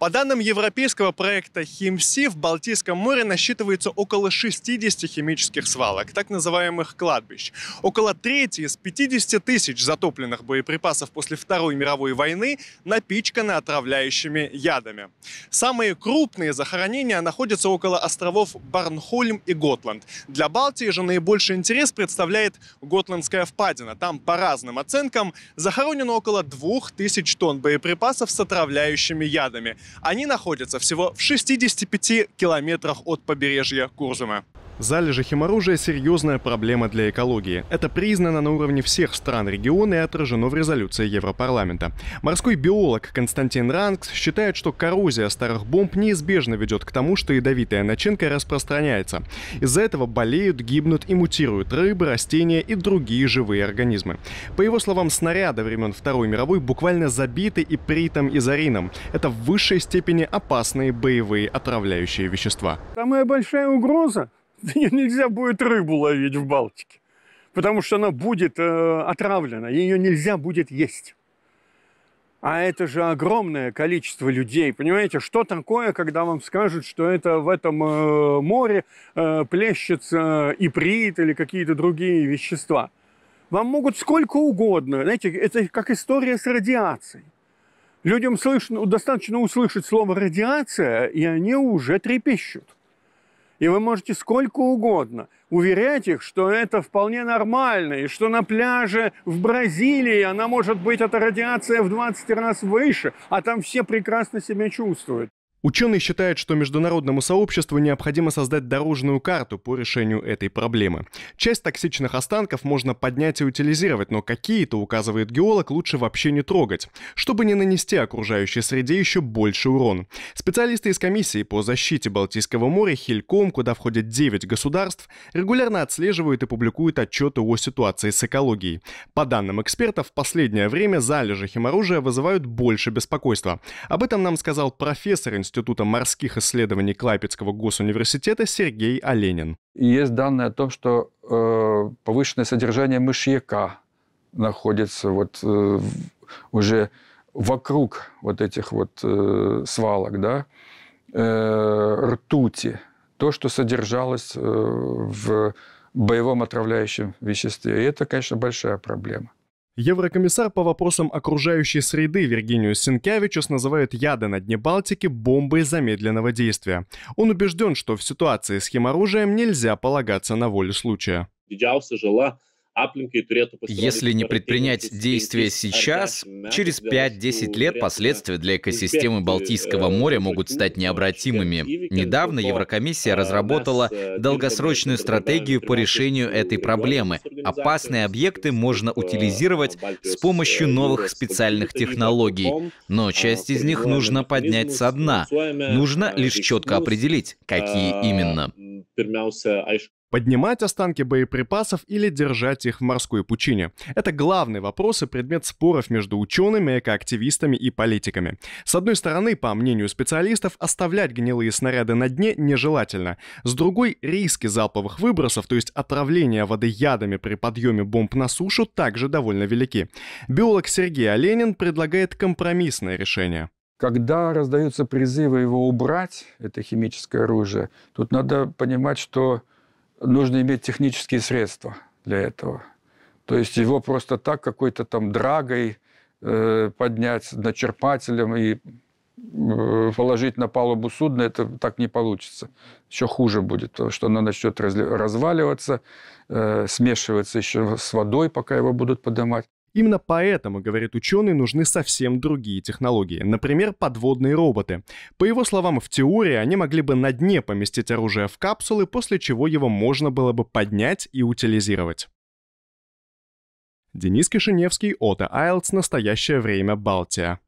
По данным европейского проекта «Химси», в Балтийском море насчитывается около 60 химических свалок, так называемых кладбищ. Около трети из 50 тысяч затопленных боеприпасов после Второй мировой войны напичканы отравляющими ядами. Самые крупные захоронения находятся около островов Барнхольм и Готланд. Для Балтии же наибольший интерес представляет Готландская впадина. Там, по разным оценкам, захоронено около 2000 тонн боеприпасов с отравляющими ядами – они находятся всего в 65 километрах от побережья Курзума. Залежи химоружия – серьезная проблема для экологии. Это признано на уровне всех стран региона и отражено в резолюции Европарламента. Морской биолог Константин Ранкс считает, что коррозия старых бомб неизбежно ведет к тому, что ядовитая начинка распространяется. Из-за этого болеют, гибнут и мутируют рыбы, растения и другие живые организмы. По его словам, снаряды времен Второй мировой буквально забиты и притом изорином. Это в высшей степени опасные боевые отравляющие вещества. Самая большая угроза нельзя будет рыбу ловить в Балтике, потому что она будет э, отравлена, ее нельзя будет есть. А это же огромное количество людей. Понимаете, что такое, когда вам скажут, что это в этом э, море э, плещется иприт или какие-то другие вещества? Вам могут сколько угодно. Знаете, это как история с радиацией. Людям слышно, достаточно услышать слово радиация, и они уже трепещут. И вы можете сколько угодно уверять их, что это вполне нормально, и что на пляже в Бразилии она может быть, эта радиация в 20 раз выше, а там все прекрасно себя чувствуют. Ученые считают, что международному сообществу необходимо создать дорожную карту по решению этой проблемы. Часть токсичных останков можно поднять и утилизировать, но какие-то, указывает геолог, лучше вообще не трогать, чтобы не нанести окружающей среде еще больше урон. Специалисты из комиссии по защите Балтийского моря Хильком, куда входят 9 государств, регулярно отслеживают и публикуют отчеты о ситуации с экологией. По данным экспертов, в последнее время залежи химоружия вызывают больше беспокойства. Об этом нам сказал профессор морских исследований Клайпецкого госуниверситета Сергей Оленин. Есть данные о том, что э, повышенное содержание мышьяка находится вот э, уже вокруг вот этих вот э, свалок, да, э, ртути, то, что содержалось э, в боевом отравляющем веществе. И это, конечно, большая проблема. Еврокомиссар по вопросам окружающей среды Виргиниус Синкевичус называет яды на дне Балтики бомбой замедленного действия. Он убежден, что в ситуации с химоружием нельзя полагаться на волю случая. Если не предпринять действия сейчас, через 5-10 лет последствия для экосистемы Балтийского моря могут стать необратимыми. Недавно Еврокомиссия разработала долгосрочную стратегию по решению этой проблемы. Опасные объекты можно утилизировать с помощью новых специальных технологий, но часть из них нужно поднять со дна. Нужно лишь четко определить, какие именно поднимать останки боеприпасов или держать их в морской пучине. Это главный вопрос и предмет споров между учеными, экоактивистами и политиками. С одной стороны, по мнению специалистов, оставлять гнилые снаряды на дне нежелательно. С другой, риски залповых выбросов, то есть отравления воды ядами при подъеме бомб на сушу, также довольно велики. Биолог Сергей Оленин предлагает компромиссное решение. Когда раздаются призывы его убрать, это химическое оружие, тут надо понимать, что нужно иметь технические средства для этого. То есть его просто так какой-то там драгой э, поднять начерпателем и э, положить на палубу судна, это так не получится. Еще хуже будет, потому что оно начнет разваливаться, э, смешиваться еще с водой, пока его будут поднимать. Именно поэтому, говорит ученый, нужны совсем другие технологии. Например, подводные роботы. По его словам, в теории они могли бы на дне поместить оружие в капсулы, после чего его можно было бы поднять и утилизировать. Денис Кишиневский, Ота Айлдс, «Настоящее время. Балтия».